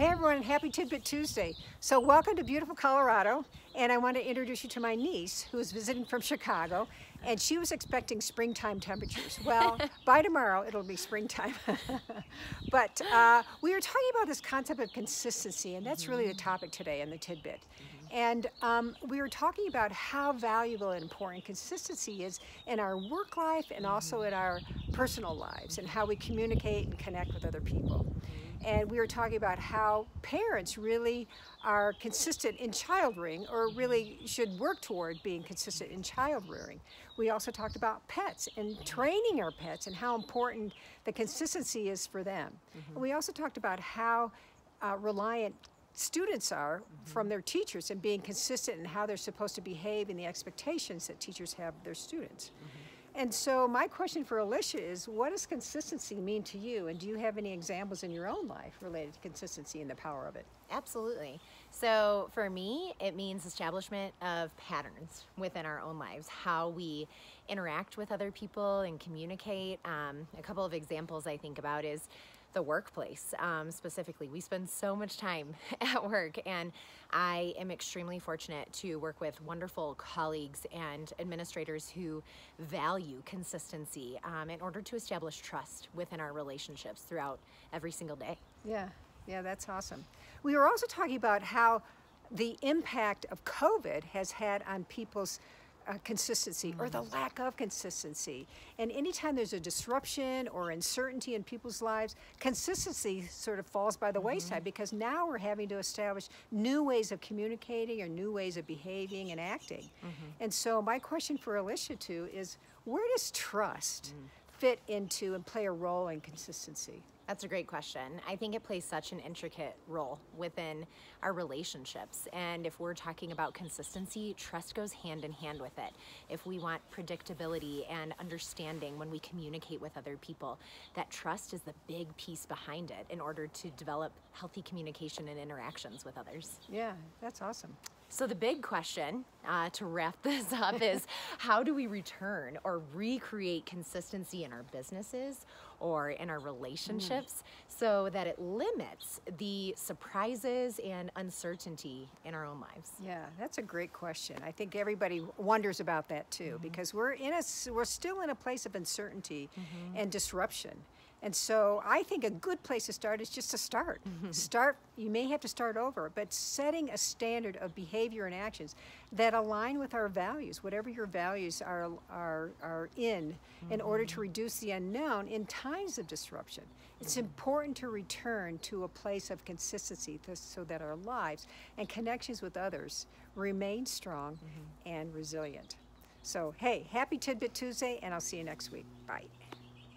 Hey everyone, happy Tidbit Tuesday. So welcome to beautiful Colorado, and I want to introduce you to my niece who is visiting from Chicago, and she was expecting springtime temperatures. Well, by tomorrow it'll be springtime. but uh, we were talking about this concept of consistency, and that's really the topic today in the Tidbit. And um, we were talking about how valuable and important consistency is in our work life and also in our personal lives and how we communicate and connect with other people and we were talking about how parents really are consistent in child rearing or really should work toward being consistent in child rearing. We also talked about pets and training our pets and how important the consistency is for them. Mm -hmm. And we also talked about how uh, reliant students are mm -hmm. from their teachers and being consistent in how they're supposed to behave and the expectations that teachers have of their students. Mm -hmm. And so my question for Alicia is, what does consistency mean to you? And do you have any examples in your own life related to consistency and the power of it? Absolutely. So for me, it means establishment of patterns within our own lives, how we interact with other people and communicate. Um, a couple of examples I think about is the workplace um, specifically. We spend so much time at work and I am extremely fortunate to work with wonderful colleagues and administrators who value consistency um, in order to establish trust within our relationships throughout every single day. Yeah, yeah, that's awesome. We were also talking about how the impact of COVID has had on people's uh, consistency or the mm. lack of consistency. And anytime there's a disruption or uncertainty in people's lives, consistency sort of falls by the mm -hmm. wayside because now we're having to establish new ways of communicating or new ways of behaving and acting. Mm -hmm. And so my question for Alicia too is, where does trust mm. fit into and play a role in consistency? That's a great question. I think it plays such an intricate role within our relationships. And if we're talking about consistency, trust goes hand in hand with it. If we want predictability and understanding when we communicate with other people, that trust is the big piece behind it in order to develop healthy communication and interactions with others. Yeah, that's awesome. So the big question uh, to wrap this up is how do we return or recreate consistency in our businesses or in our relationships mm. so that it limits the surprises and uncertainty in our own lives? Yeah, that's a great question. I think everybody wonders about that too mm -hmm. because we're in a we're still in a place of uncertainty mm -hmm. and disruption. And so I think a good place to start is just to start. start, you may have to start over, but setting a standard of behavior and actions that align with our values, whatever your values are, are, are in, mm -hmm. in order to mm-hmm. reduce the unknown in times of disruption. It's mm -hmm. important to return to a place of consistency so that our lives and connections with others remain strong mm -hmm. and resilient. So, hey, happy Tidbit Tuesday, and I'll see you next week. Bye.